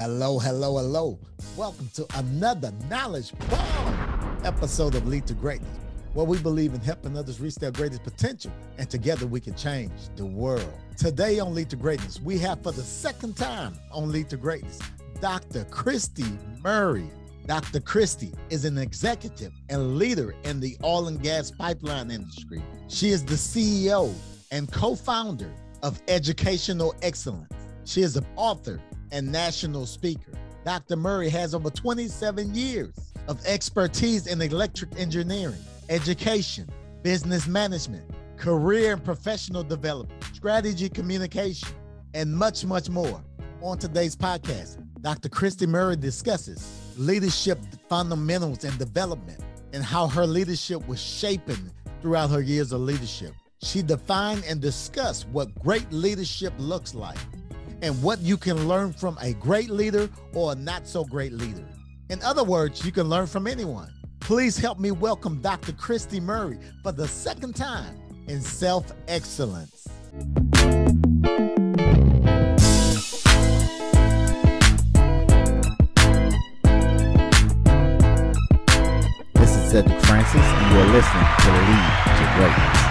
Hello, hello, hello. Welcome to another Knowledge Bomb episode of Lead to Greatness, where we believe in helping others reach their greatest potential, and together we can change the world. Today on Lead to Greatness, we have for the second time on Lead to Greatness, Dr. Christie Murray. Dr. Christie is an executive and leader in the oil and gas pipeline industry. She is the CEO and co founder of Educational Excellence. She is an author and national speaker. Dr. Murray has over 27 years of expertise in electric engineering, education, business management, career and professional development, strategy communication, and much, much more. On today's podcast, Dr. Christie Murray discusses leadership fundamentals and development and how her leadership was shaping throughout her years of leadership. She defined and discussed what great leadership looks like and what you can learn from a great leader or a not so great leader. In other words, you can learn from anyone. Please help me welcome Dr. Christie Murray for the second time in Self Excellence. This is Cedric Francis, and you're listening to Lead to Greatness.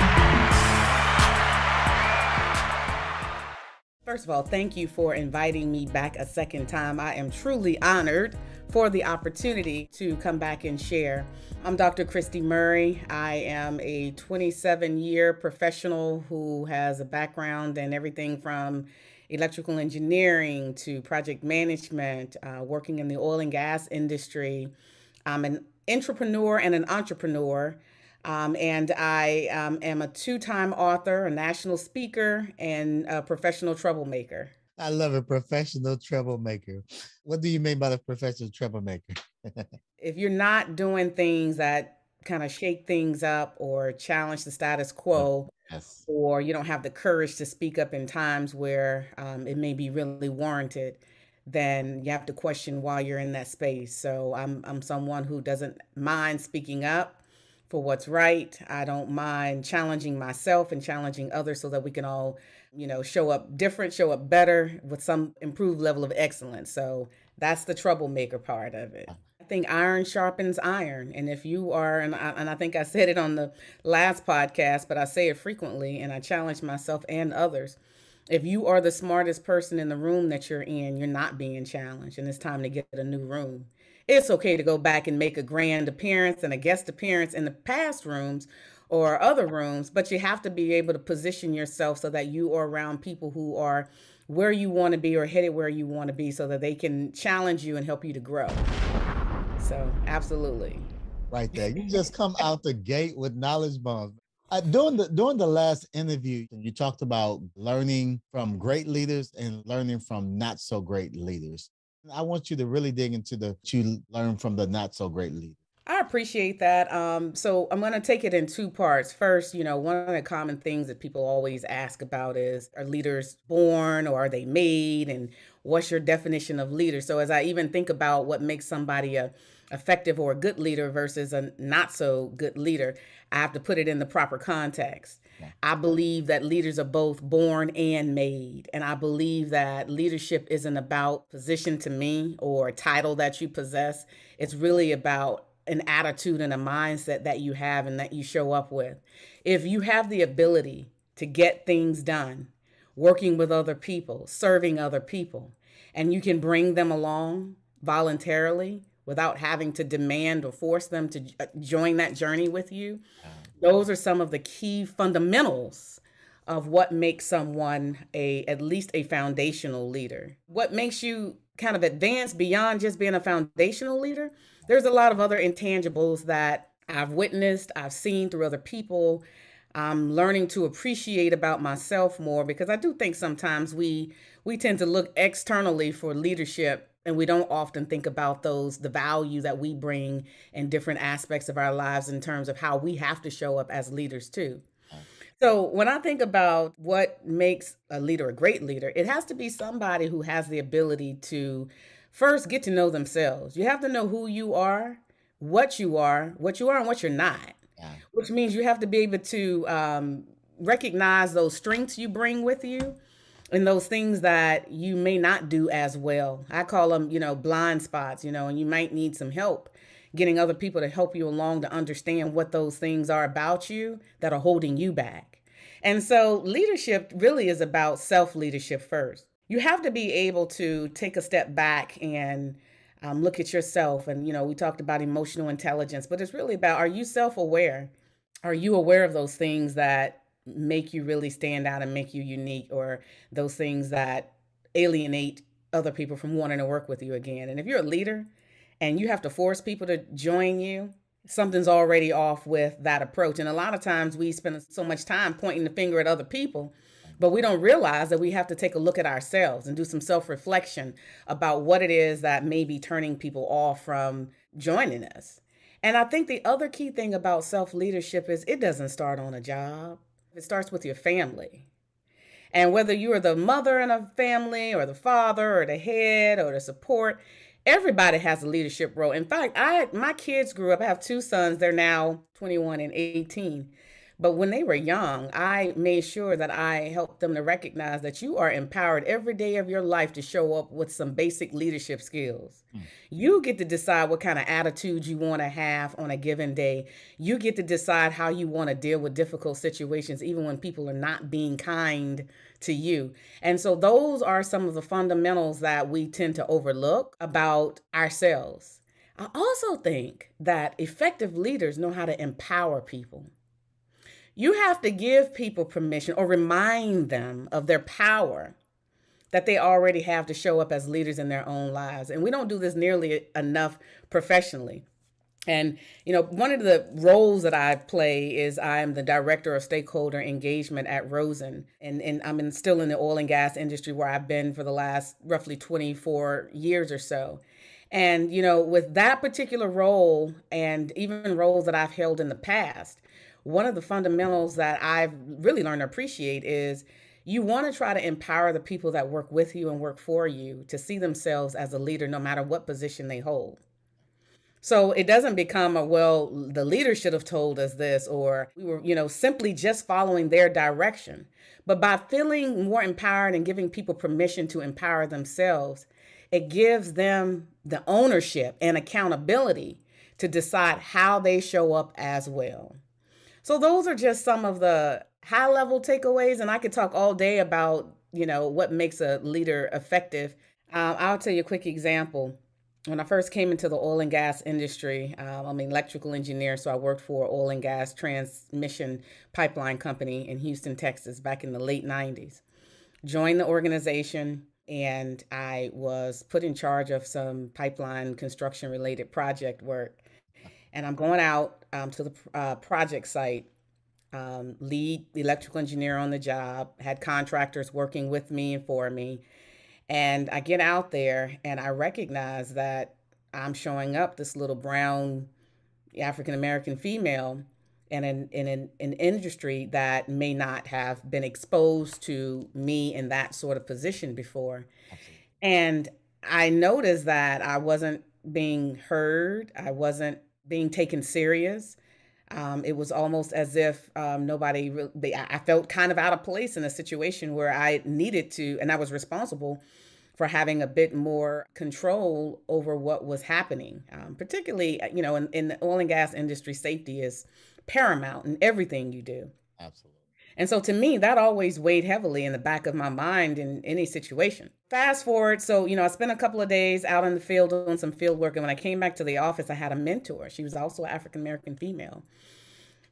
First of all, thank you for inviting me back a second time. I am truly honored for the opportunity to come back and share. I'm Dr. Christie Murray. I am a 27 year professional who has a background in everything from electrical engineering to project management, uh, working in the oil and gas industry. I'm an entrepreneur and an entrepreneur. Um, and I um, am a two time author, a national speaker, and a professional troublemaker. I love a professional troublemaker. What do you mean by the professional troublemaker? if you're not doing things that kind of shake things up or challenge the status quo, yes. or you don't have the courage to speak up in times where um, it may be really warranted, then you have to question why you're in that space. So I'm I'm someone who doesn't mind speaking up for what's right. I don't mind challenging myself and challenging others so that we can all, you know, show up different, show up better with some improved level of excellence. So that's the troublemaker part of it. I think iron sharpens iron. And if you are, and I, and I think I said it on the last podcast, but I say it frequently and I challenge myself and others. If you are the smartest person in the room that you're in, you're not being challenged, and it's time to get a new room it's okay to go back and make a grand appearance and a guest appearance in the past rooms or other rooms, but you have to be able to position yourself so that you are around people who are where you want to be or headed where you want to be so that they can challenge you and help you to grow. So, absolutely. Right there. You just come out the gate with knowledge bombs. Uh, during the during the last interview, you talked about learning from great leaders and learning from not so great leaders. I want you to really dig into the you learn from the not so great leader. I appreciate that. Um, so I'm going to take it in two parts. First, you know, one of the common things that people always ask about is are leaders born or are they made? And what's your definition of leader? So as I even think about what makes somebody a effective or a good leader versus a not so good leader, I have to put it in the proper context. I believe that leaders are both born and made. And I believe that leadership isn't about position to me or title that you possess. It's really about an attitude and a mindset that you have and that you show up with. If you have the ability to get things done, working with other people, serving other people, and you can bring them along voluntarily without having to demand or force them to uh, join that journey with you, those are some of the key fundamentals of what makes someone a at least a foundational leader. What makes you kind of advance beyond just being a foundational leader? There's a lot of other intangibles that I've witnessed, I've seen through other people. I'm learning to appreciate about myself more because I do think sometimes we we tend to look externally for leadership and we don't often think about those the value that we bring in different aspects of our lives in terms of how we have to show up as leaders too so when i think about what makes a leader a great leader it has to be somebody who has the ability to first get to know themselves you have to know who you are what you are what you are and what you're not yeah. which means you have to be able to um, recognize those strengths you bring with you in those things that you may not do as well. I call them, you know, blind spots, you know, and you might need some help getting other people to help you along to understand what those things are about you that are holding you back. And so leadership really is about self leadership first. You have to be able to take a step back and um, look at yourself. And, you know, we talked about emotional intelligence, but it's really about are you self aware? Are you aware of those things that make you really stand out and make you unique, or those things that alienate other people from wanting to work with you again? And if you're a leader and you have to force people to join you, something's already off with that approach. And a lot of times we spend so much time pointing the finger at other people but we don't realize that we have to take a look at ourselves and do some self reflection about what it is that may be turning people off from joining us. And I think the other key thing about self leadership is it doesn't start on a job, it starts with your family. And whether you are the mother in a family or the father or the head or the support, everybody has a leadership role. In fact, I my kids grew up, I have two sons, they're now 21 and 18. But when they were young, I made sure that I helped them to recognize that you are empowered every day of your life to show up with some basic leadership skills. Mm. You get to decide what kind of attitude you want to have on a given day. You get to decide how you want to deal with difficult situations, even when people are not being kind to you. And so, those are some of the fundamentals that we tend to overlook about ourselves. I also think that effective leaders know how to empower people. You have to give people permission or remind them of their power that they already have to show up as leaders in their own lives. And we don't do this nearly enough professionally. And, you know, one of the roles that I play is I'm the director of stakeholder engagement at Rosen. And, and I'm in, still in the oil and gas industry where I've been for the last roughly 24 years or so. And, you know, with that particular role and even roles that I've held in the past, one of the fundamentals that I've really learned to appreciate is you want to try to empower the people that work with you and work for you to see themselves as a leader no matter what position they hold. So it doesn't become a well, the leader should have told us this, or we were, you know, simply just following their direction. But by feeling more empowered and giving people permission to empower themselves, it gives them the ownership and accountability to decide how they show up as well. So those are just some of the high level takeaways, and I could talk all day about you know what makes a leader effective. Uh, I'll tell you a quick example. When I first came into the oil and gas industry, um, I'm an electrical engineer, so I worked for oil and gas transmission pipeline company in Houston, Texas, back in the late '90s. Joined the organization, and I was put in charge of some pipeline construction related project work and I'm going out um, to the uh, project site, um, lead electrical engineer on the job, had contractors working with me and for me. And I get out there and I recognize that I'm showing up this little brown African American female in an, in an, an industry that may not have been exposed to me in that sort of position before. Absolutely. And I noticed that I wasn't being heard. I wasn't being taken serious. Um, it was almost as if um, nobody really, they, I felt kind of out of place in a situation where I needed to, and I was responsible for having a bit more control over what was happening. Um, particularly, uh, you know, in, in the oil and gas industry, safety is paramount in everything you do. Absolutely. And so to me, that always weighed heavily in the back of my mind in any situation. Fast forward, so, you know, I spent a couple of days out in the field doing some field work. And when I came back to the office, I had a mentor. She was also African American female.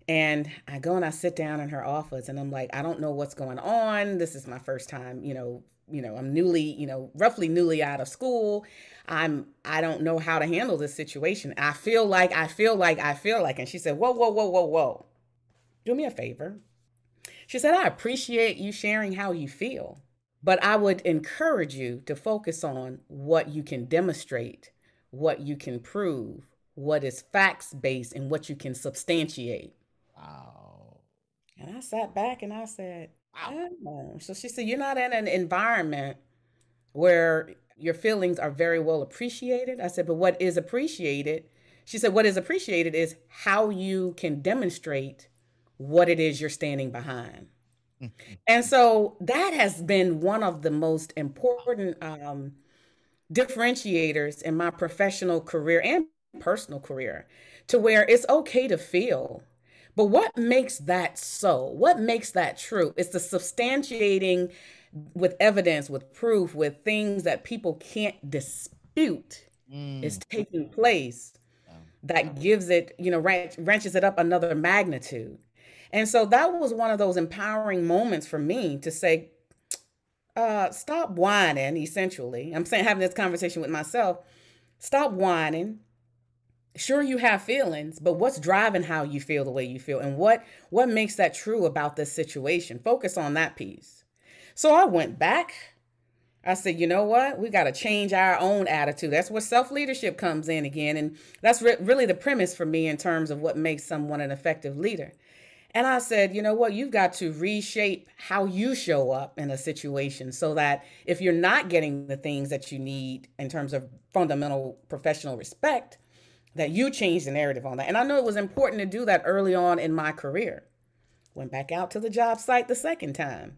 And I go and I sit down in her office and I'm like, I don't know what's going on. This is my first time, you know, you know, I'm newly, you know, roughly newly out of school. I'm I don't know how to handle this situation. I feel like I feel like I feel like and she said, "Whoa, whoa, whoa, whoa, whoa. Do me a favor. She said, I appreciate you sharing how you feel, but I would encourage you to focus on what you can demonstrate, what you can prove, what is facts based, and what you can substantiate. Wow. And I sat back and I said, wow. Oh. So she said, You're not in an environment where your feelings are very well appreciated. I said, But what is appreciated? She said, What is appreciated is how you can demonstrate what it is you're standing behind. And so that has been one of the most important um, differentiators in my professional career and personal career to where it's okay to feel. But what makes that so? What makes that true? It's the substantiating with evidence, with proof, with things that people can't dispute mm. is taking place that gives it, you know, ranch, ranches it up another magnitude. And so that was one of those empowering moments for me to say, uh, stop whining, essentially. I'm saying having this conversation with myself. Stop whining. Sure, you have feelings, but what's driving how you feel the way you feel? And what what makes that true about this situation? Focus on that piece. So I went back. I said, you know what? We got to change our own attitude. That's where self leadership comes in again. And that's re- really the premise for me in terms of what makes someone an effective leader. And I said, you know what? You've got to reshape how you show up in a situation so that if you're not getting the things that you need in terms of fundamental professional respect, that you change the narrative on that. And I know it was important to do that early on in my career. Went back out to the job site the second time,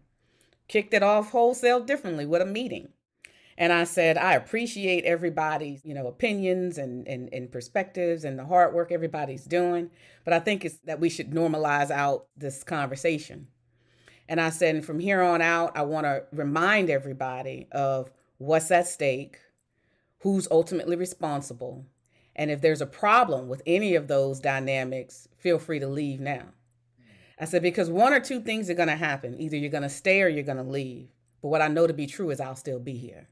kicked it off wholesale differently with a meeting. And I said, I appreciate everybody's, you know, opinions and, and, and perspectives and the hard work everybody's doing. But I think it's that we should normalize out this conversation. And I said, and from here on out, I want to remind everybody of what's at stake, who's ultimately responsible. And if there's a problem with any of those dynamics, feel free to leave now. I said, because one or two things are going to happen. Either you're going to stay or you're going to leave. But what I know to be true is I'll still be here.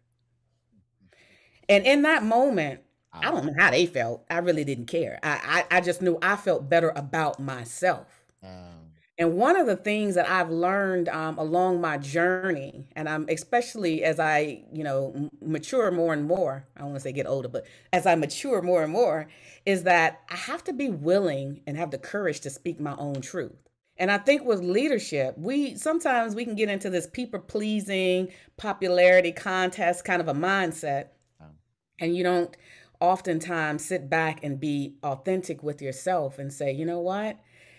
And in that moment, I don't know how they felt. I really didn't care. I I, I just knew I felt better about myself. Um, and one of the things that I've learned um, along my journey, and I'm especially as I, you know, m- mature more and more. I don't want to say get older, but as I mature more and more, is that I have to be willing and have the courage to speak my own truth. And I think with leadership, we sometimes we can get into this people pleasing, popularity contest kind of a mindset and you don't oftentimes sit back and be authentic with yourself and say, you know what?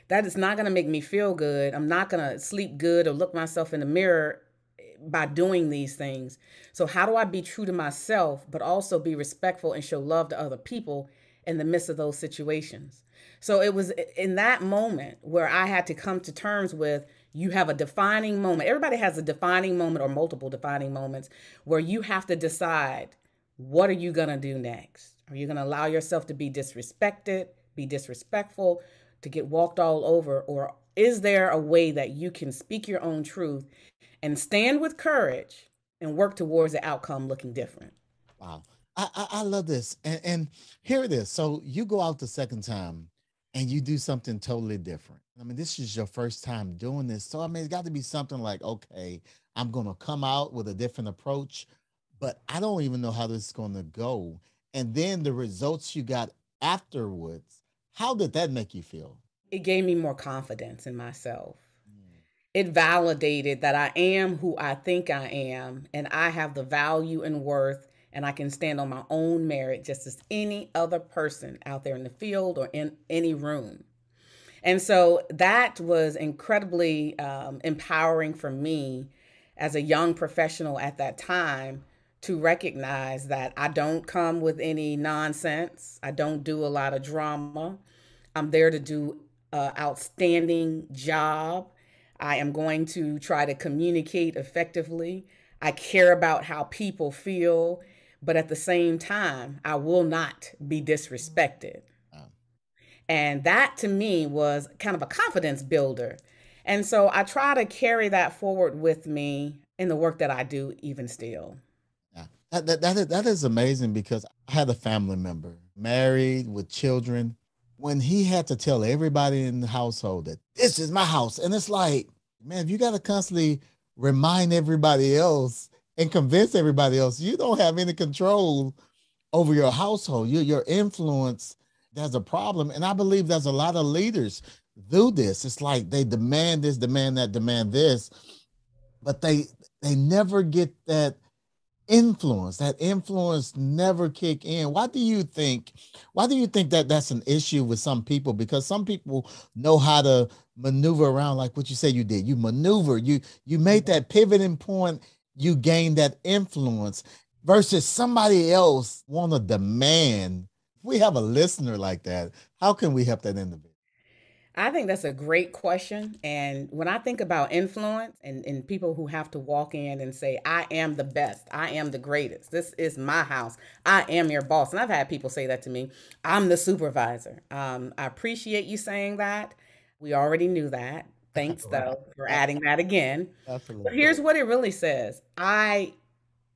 That is not going to make me feel good. I'm not going to sleep good or look myself in the mirror eh, by doing these things. So, how do I be true to myself, but also be respectful and show love to other people in the midst of those situations? So, it was in that moment where I had to come to terms with you have a defining moment. Everybody has a defining moment or multiple defining moments where you have to decide what are you going to do next? Are you going to allow yourself to be disrespected, be disrespectful, to get walked all over? Or is there a way that you can speak your own truth and stand with courage and work towards the outcome looking different? Wow. I, I, I love this. And, and here it is. So you go out the second time and you do something totally different. I mean, this is your first time doing this. So, I mean, it's got to be something like, okay, I'm going to come out with a different approach but I don't even know how this is going to go. And then the results you got afterwards, how did that make you feel? It gave me more confidence in myself. Mm. It validated that I am who I think I am, and I have the value and worth, and I can stand on my own merit just as any other person out there in the field or in any room. And so that was incredibly um, empowering for me as a young professional at that time to recognize that I don't come with any nonsense. I don't do a lot of drama. I'm there to do an outstanding job. I am going to try to communicate effectively. I care about how people feel, but at the same time, I will not be disrespected. Mm. And that to me was kind of a confidence builder. And so I try to carry that forward with me in the work that I do, even still. That, that, that, is, amazing because I had a family member married with children when he had to tell everybody in the household that this is my house. And it's like, man, if you got to constantly remind everybody else and convince everybody else, you don't have any control over your household. Your, your influence, there's a problem. And I believe there's a lot of leaders do this. It's like they demand this, demand that, demand this, but they they never get that influence that influence never kick in. Why do you think why do you think that that's an issue with some people? Because some people know how to maneuver around like what you say you did. You maneuver you you made that pivoting point you gain that influence versus somebody else want to demand. We have a listener like that. How can we help that individual I think that's a great question. And when I think about influence and, and people who have to walk in and say, I am the best, I am the greatest, this is my house, I am your boss. And I've had people say that to me I'm the supervisor. Um, I appreciate you saying that. We already knew that. Thanks, though, for adding that again. Absolutely. But here's what it really says I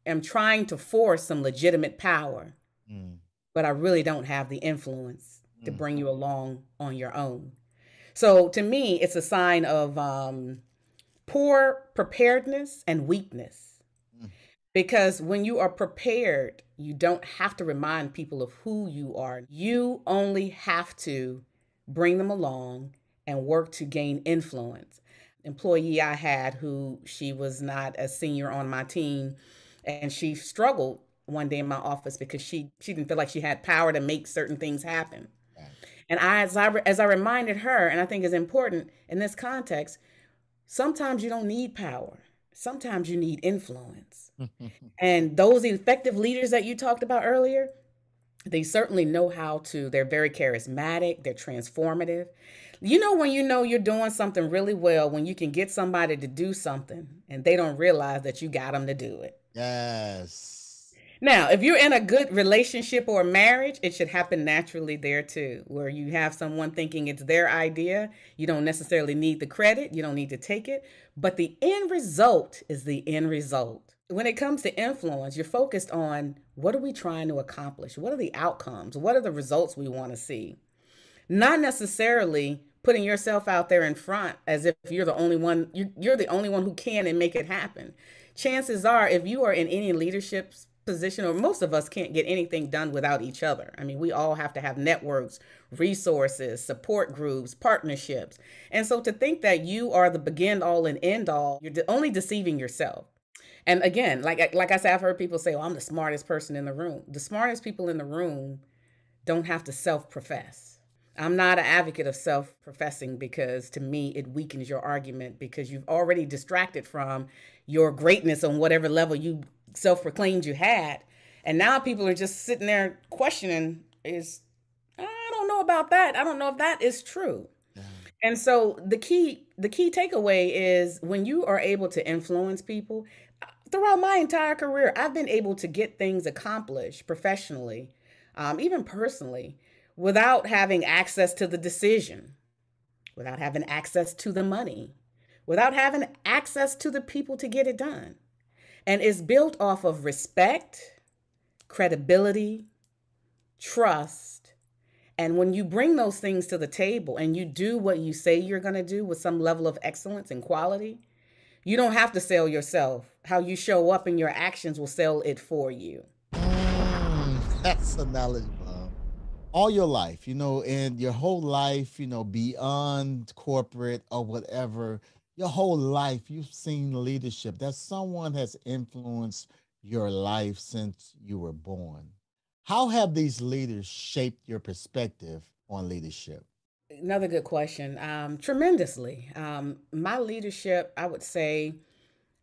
am trying to force some legitimate power, mm. but I really don't have the influence mm. to bring you along on your own. So to me, it's a sign of um, poor preparedness and weakness. Because when you are prepared, you don't have to remind people of who you are. You only have to bring them along and work to gain influence. Employee I had who she was not a senior on my team, and she struggled one day in my office because she she didn't feel like she had power to make certain things happen. And I, as I, as I reminded her, and I think is important in this context, sometimes you don't need power. Sometimes you need influence. and those effective leaders that you talked about earlier, they certainly know how to, they're very charismatic, they're transformative. You know, when you know you're doing something really well, when you can get somebody to do something and they don't realize that you got them to do it. Yes. Now, if you're in a good relationship or marriage, it should happen naturally there too, where you have someone thinking it's their idea. You don't necessarily need the credit, you don't need to take it, but the end result is the end result. When it comes to influence, you're focused on what are we trying to accomplish? What are the outcomes? What are the results we want to see? Not necessarily putting yourself out there in front as if you're the only one you're the only one who can and make it happen chances are if you are in any leadership position, or most of us can't get anything done without each other. I mean, we all have to have networks, resources, support groups, partnerships. And so to think that you are the begin all and end all, you're only deceiving yourself. And again, like like I said, I've heard people say, "Oh, I'm the smartest person in the room." The smartest people in the room don't have to self-profess. I'm not an advocate of self-professing because to me it weakens your argument because you've already distracted from your greatness on whatever level you self proclaimed you had. And now people are just sitting there questioning is I don't know about that. I don't know if that is true. Yeah. And so the key the key takeaway is when you are able to influence people throughout my entire career, I've been able to get things accomplished professionally, um, even personally, without having access to the decision, without having access to the money, without having access to the people to get it done and is built off of respect, credibility, trust. And when you bring those things to the table and you do what you say you're going to do with some level of excellence and quality, you don't have to sell yourself. How you show up and your actions will sell it for you. That's a knowledge bomb. All your life, you know, and your whole life, you know, beyond corporate or whatever, your whole life you've seen leadership that someone has influenced your life since you were born. How have these leaders shaped your perspective on leadership? Another good question. Um, tremendously. Um, my leadership i would say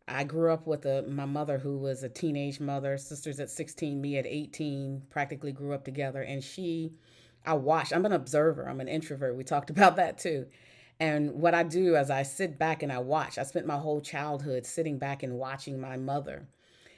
i grew up with a, my mother who was a teenage mother sisters at 16 me at 18 practically grew up together and she i watched i'm an observer i'm an introvert we talked about that too and what I do as I sit back and I watch, I spent my whole childhood sitting back and watching my mother.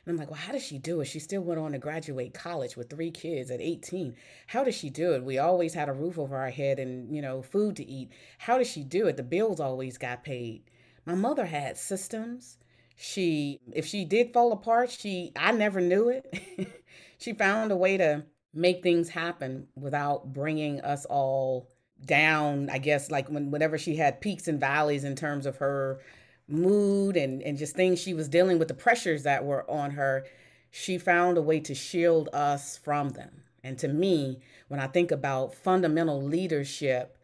And I'm like, well, how does she do it? She still went on to graduate college with three kids at 18. How does she do it? We always had a roof over our head and, you know, food to eat. How does she do it? The bills always got paid. My mother had systems. She, if she did fall apart, she, I never knew it. she found a way to make things happen without bringing us all down, I guess, like when whenever she had peaks and valleys in terms of her mood and, and just things she was dealing with, the pressures that were on her, she found a way to shield us from them. And to me, when I think about fundamental leadership,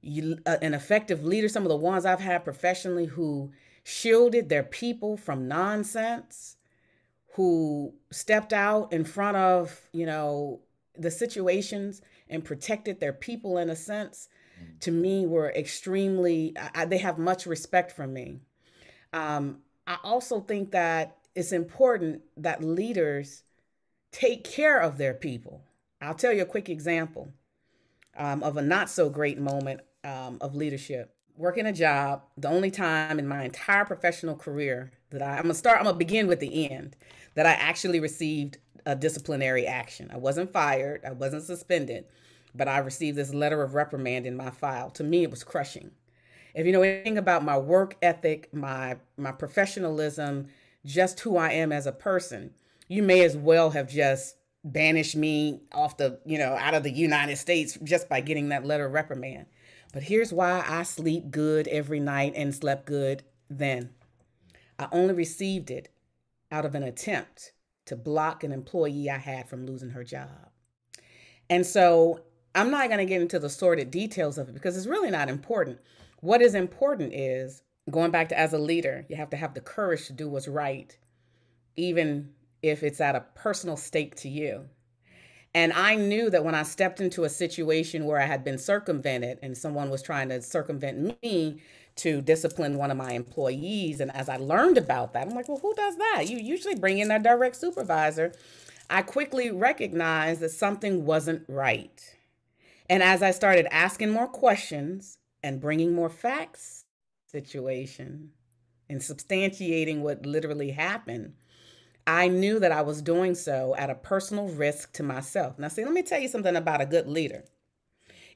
you, uh, an effective leader, some of the ones I've had professionally who shielded their people from nonsense, who stepped out in front of, you know, the situations and protected their people in a sense, mm. to me were extremely, I, they have much respect from me. Um, I also think that it's important that leaders take care of their people. I'll tell you a quick example um, of a not so great moment um, of leadership. Working a job, the only time in my entire professional career that I, I'm gonna start, I'm gonna begin with the end, that I actually received a disciplinary action. I wasn't fired, I wasn't suspended, but I received this letter of reprimand in my file. To me, it was crushing. If you know anything about my work ethic, my my professionalism, just who I am as a person, you may as well have just banished me off the, you know, out of the United States just by getting that letter of reprimand. But here's why I sleep good every night and slept good then. I only received it out of an attempt to block an employee I had from losing her job. And so I'm not going to get into the sordid details of it because it's really not important. What is important is going back to as a leader, you have to have the courage to do what's right, even if it's at a personal stake to you. And I knew that when I stepped into a situation where I had been circumvented and someone was trying to circumvent me to discipline one of my employees, and as I learned about that, I'm like, well, who does that? You usually bring in a direct supervisor. I quickly recognized that something wasn't right. And as I started asking more questions and bringing more facts situation and substantiating what literally happened, I knew that I was doing so at a personal risk to myself. Now, see, let me tell you something about a good leader.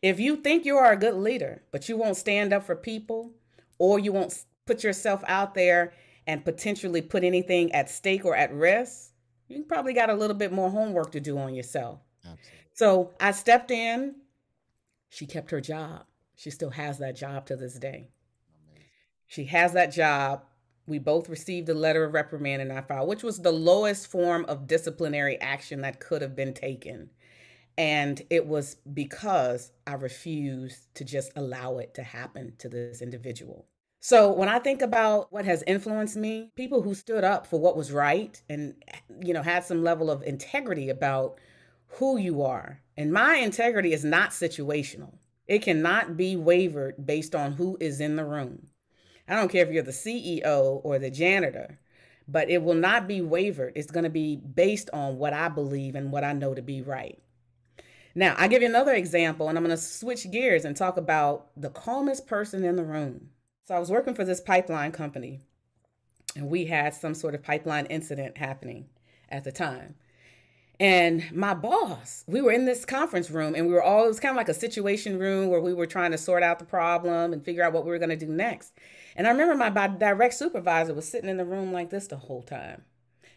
If you think you are a good leader, but you won't stand up for people, or you won't put yourself out there and potentially put anything at stake or at risk, you probably got a little bit more homework to do on yourself. Absolutely. So I stepped in. She kept her job. She still has that job to this day. Amazing. She has that job we both received a letter of reprimand in our file, which was the lowest form of disciplinary action that could have been taken. And it was because I refused to just allow it to happen to this individual. So when I think about what has influenced me, people who stood up for what was right and you know had some level of integrity about who you are. And my integrity is not situational. It cannot be wavered based on who is in the room. I don't care if you're the CEO or the janitor, but it will not be wavered. It's going to be based on what I believe and what I know to be right. Now, I give you another example, and I'm going to switch gears and talk about the calmest person in the room. So, I was working for this pipeline company, and we had some sort of pipeline incident happening at the time. And my boss, we were in this conference room and we were all, it was kind of like a situation room where we were trying to sort out the problem and figure out what we were going to do next. And I remember my direct supervisor was sitting in the room like this the whole time.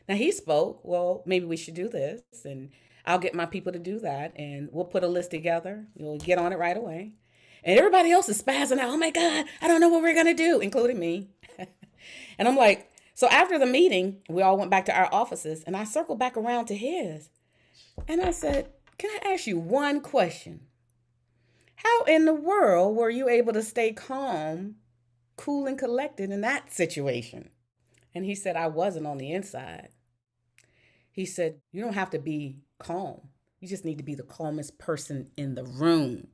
Now he spoke, well, maybe we should do this and I'll get my people to do that and we'll put a list together. You'll get on it right away. And everybody else is spazzing out. Oh my God, I don't know what we're going to do, including me. and I'm like, so after the meeting, we all went back to our offices and I circled back around to his. And I said, Can I ask you one question? How in the world were you able to stay calm, cool, and collected in that situation? And he said, I wasn't on the inside. He said, You don't have to be calm. You just need to be the calmest person in the room.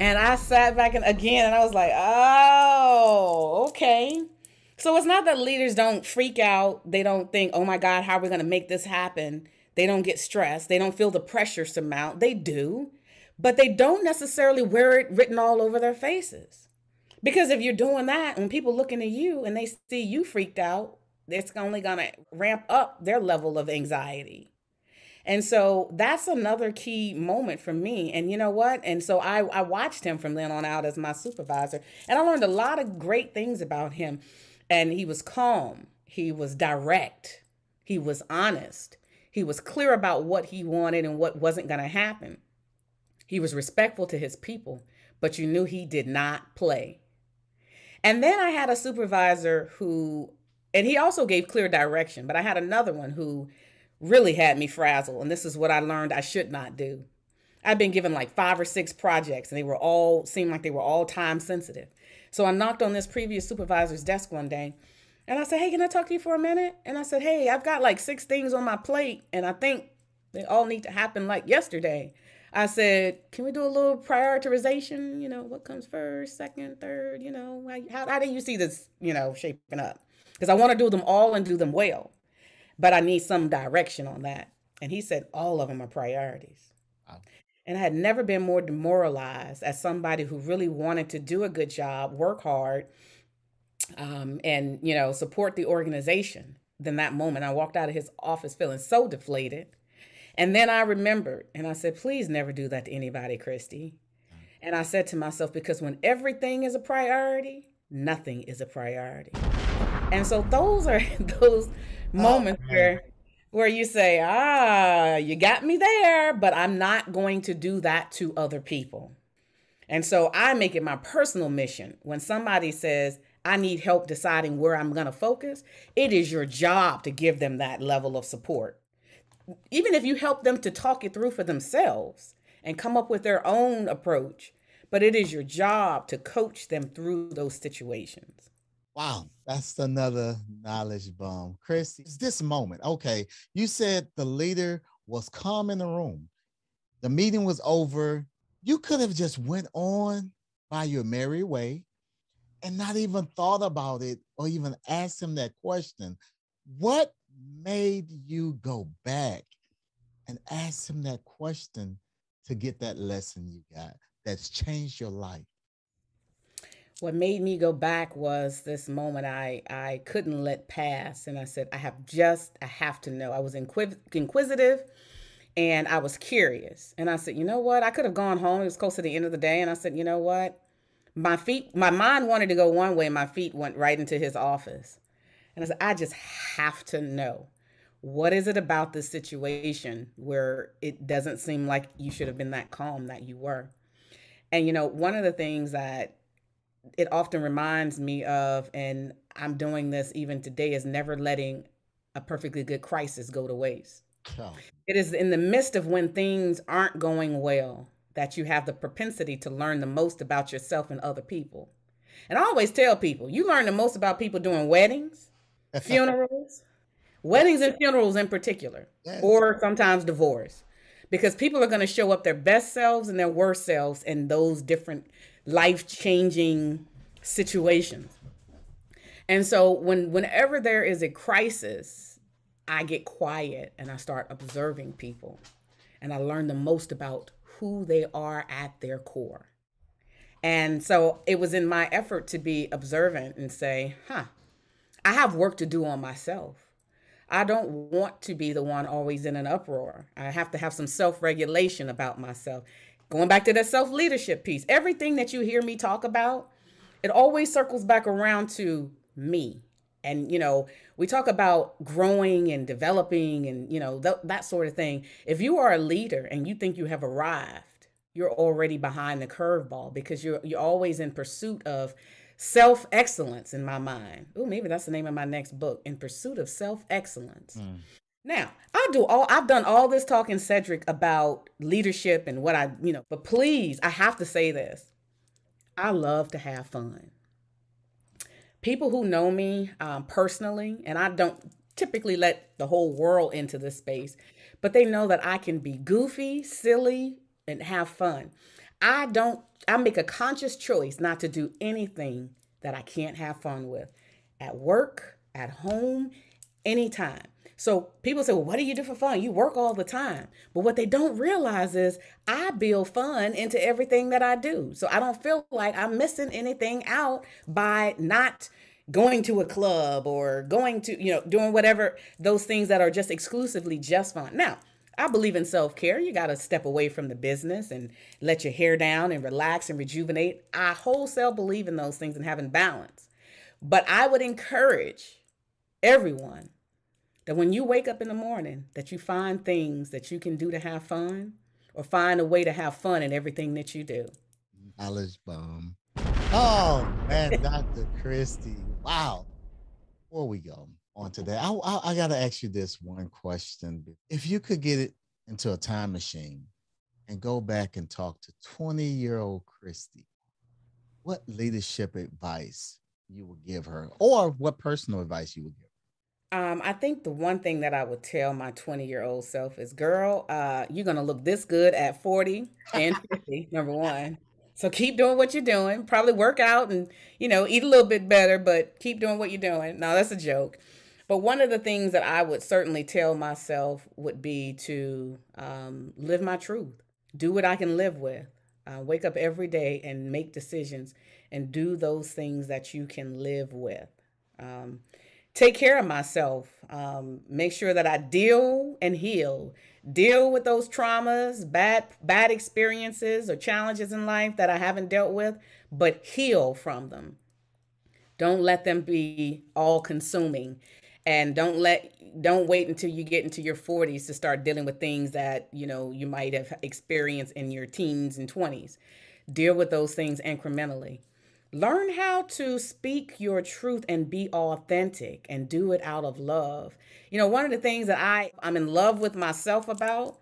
And I sat back and again and I was like, oh, okay. So it's not that leaders don't freak out. They don't think, oh my God, how are we going to make this happen? They don't get stressed. They don't feel the pressure to mount. They do, but they don't necessarily wear it written all over their faces. Because if you're doing that, when people looking at you and they see you freaked out, it's only going to ramp up their level of anxiety. And so that's another key moment for me. And you know what? And so I, I watched him from then on out as my supervisor. And I learned a lot of great things about him and he was calm, he was direct, he was honest, he was clear about what he wanted and what wasn't going to happen. He was respectful to his people, but you knew he did not play. And then I had a supervisor who, and he also gave clear direction, but I had another one who really had me frazzled. And this is what I learned I should not do. I've been given like five or six projects, and they were all seemed like they were all time sensitive. So I knocked on this previous supervisor's desk one day And I said, Hey, can I talk to you for a minute? And I said, Hey, I've got like six things on my plate, and I think they all need to happen like yesterday. I said, Can we do a little prioritization? You know, what comes first, second, third? You know, how, how do you see this, you know, shaping up? Because I want to do them all and do them well, but I need some direction on that. And he said, All of them are priorities. Wow. And I had never been more demoralized as somebody who really wanted to do a good job, work hard, um, and you know support the organization than that moment. I walked out of his office feeling so deflated. And then i remembered and i said please never do that to anybody christie. And i said to myself because when everything is a priority nothing is a priority. And so those are those oh, moments oh, where where you say ah you got me there but i'm not going to do that to other people and so i make it my personal mission when somebody says I need help deciding where I'm going to focus, it is your job to give them that level of support. Even if you help them to talk it through for themselves and come up with their own approach, but it is your job to coach them through those situations. Wow, that's another knowledge bomb. Chris, it's this moment. Okay, you said the leader was calm in the room. The meeting was over. You could have just went on by your merry way and not even thought about it or even asked him that question. What made you go back and ask him that question to get that lesson you got that's changed your life? What made me go back was this moment I I couldn't let pass, and I said I have just I have to know. I was inquisitive, and I was curious, and I said, you know what? I could have gone home. It was close to the end of the day, and I said, you know what? my feet, my mind wanted to go one way, my feet went right into his office. And I said, I just have to know what is it about this situation where it doesn't seem like you should have been that calm that you were. And you know, one of the things that it often reminds me of, and I'm doing this even today, is never letting a perfectly good crisis go to waste. Oh. It is in the midst of when things aren't going well that you have the propensity to learn the most about yourself and other people. And I always tell people, you learn the most about people doing weddings, funerals, weddings and funerals in particular, yes. or sometimes divorce. Because people are going to show up their best selves and their worst selves in those different life changing situations. And so when whenever there is a crisis, I get quiet and I start observing people. And I learn the most about who they are at their core. And so it was in my effort to be observant and say, huh, I have work to do on myself. I don't want to be the one always in an uproar. I have to have some self regulation about myself. Going back to that self leadership piece, everything that you hear me talk about, it always circles back around to me. And, you know, we talk about growing and developing and, you know, th- that sort of thing. If you are a leader and you think you have arrived, you're already behind the curveball because you're you're always in pursuit of self excellence in my mind. Oh, maybe that's the name of my next book, In Pursuit of Self Excellence. Mm. Now, I do all I've done all this talking Cedric about leadership and what I, you know, but please, I have to say this. I love to have fun people who know me um, personally, and I don't typically let the whole world into this space, but they know that I can be goofy, silly, and have fun. I don't, I make a conscious choice not to do anything that I can't have fun with at work, at home, anytime. So people say, well, what do you do for fun? You work all the time. But what they don't realize is I build fun into everything that I do. So I don't feel like I'm missing anything out by not going to a club or going to, you know, doing whatever those things that are just exclusively just fun. Now, I believe in self care. You got to step away from the business and let your hair down and relax and rejuvenate. I wholesale believe in those things and having balance. But I would encourage everyone that when you wake up in the morning that you find things that you can do to have fun or find a way to have fun in everything that you do. Knowledge bomb. Oh man dr christie wow. Before we go on to that I, I, I got to ask you this one question. If you could get it into a time machine and go back and talk to 20 year old christie what leadership advice you would give her, or what personal advice you would give? Um, I think the one thing that I would tell my 20 year old self is, girl, uh, you're gonna look this good at 40 and 50, number one. So keep doing what you're doing. Probably work out and you know eat a little bit better, but keep doing what you're doing. No, that's a joke. But one of the things that I would certainly tell myself would be to um, live my truth, do what I can live with, uh, wake up every day and make decisions and do those things that you can live with. Um, take care of myself, um, make sure that I deal and heal, deal with those traumas, bad bad experiences or challenges in life that I haven't dealt with, but heal from them. Don't let them be all consuming and don't let don't wait until you get into your 40s to start dealing with things that you know you might have experienced in your teens and 20s deal with those things incrementally learn how to speak your truth and be authentic and do it out of love you know one of the things that i i'm in love with myself about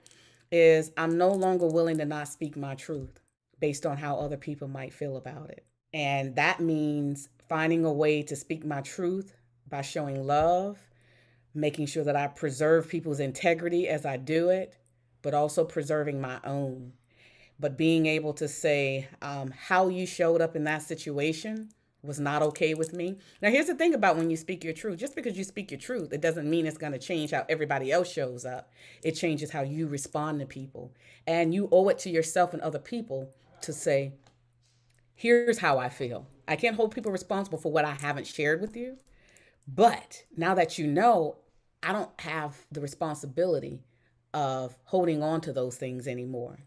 is i'm no longer willing to not speak my truth based on how other people might feel about it and that means finding a way to speak my truth by showing love, making sure that I preserve people's integrity as I do it, but also preserving my own. But being able to say um, how you showed up in that situation was not okay with me. Now, here's the thing about when you speak your truth just because you speak your truth, it doesn't mean it's going to change how everybody else shows up. It changes how you respond to people. And you owe it to yourself and other people to say, here's how I feel. I can't hold people responsible for what I haven't shared with you. But now that you know, I don't have the responsibility of holding on to those things anymore.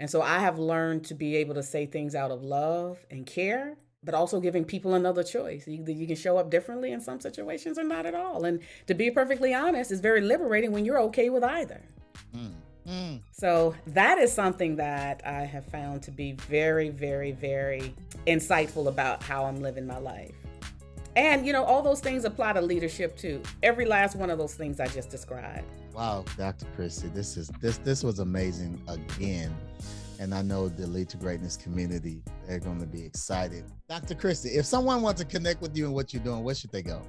And so I have learned to be able to say things out of love and care, but also giving people another choice. Either you can show up differently in some situations or not at all. And to be perfectly honest, it's very liberating when you're okay with either. Mm. Mm. So that is something that I have found to be very, very, very insightful about how I'm living my life. And you know, all those things apply to leadership too. Every last one of those things I just described. Wow, Dr. Christie, this is this this was amazing again. And I know the Lead to Greatness community, they're going to be excited. Dr. Christie, if someone wants to connect with you and what you're doing, where should they go?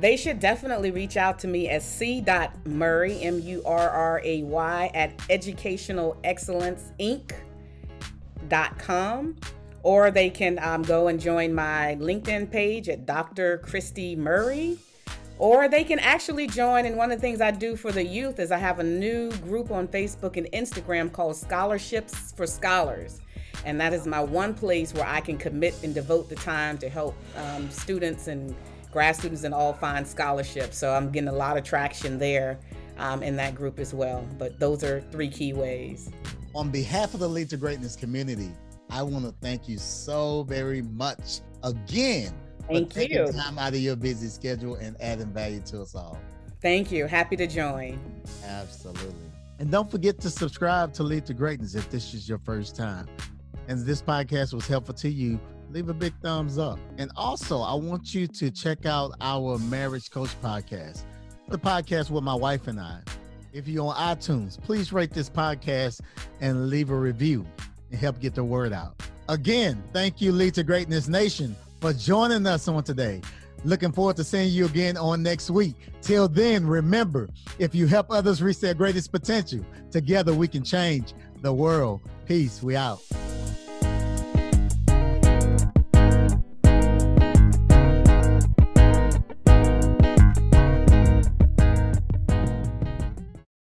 They should definitely reach out to me at c.murray, M U R R A Y, at educationalexcellenceinc.com or they can um, go and join my LinkedIn page at Dr. Christie Murray. Or they can actually join. And one of the things I do for the youth is I have a new group on Facebook and Instagram called Scholarships for Scholars. And that is my one place where I can commit and devote the time to help um, students and grad students and all find scholarships. So I'm getting a lot of traction there um, in that group as well. But those are three key ways. On behalf of the Lead to Greatness community, I want to thank you so very much again thank for taking you. time out of your busy schedule and adding value to us all. Thank you. Happy to join. Absolutely. And don't forget to subscribe to Lead to Greatness if this is your first time. And this podcast was helpful to you, leave a big thumbs up. And also, I want you to check out our Marriage Coach podcast, the podcast with my wife and I. If you're on iTunes, please rate this podcast and leave a review and help get the word out. Again, thank you, Lead to Greatness Nation, for joining us on today. Looking forward to seeing you again on next week. Till then, remember if you help others reach their greatest potential, together we can change the world. Peace. We out.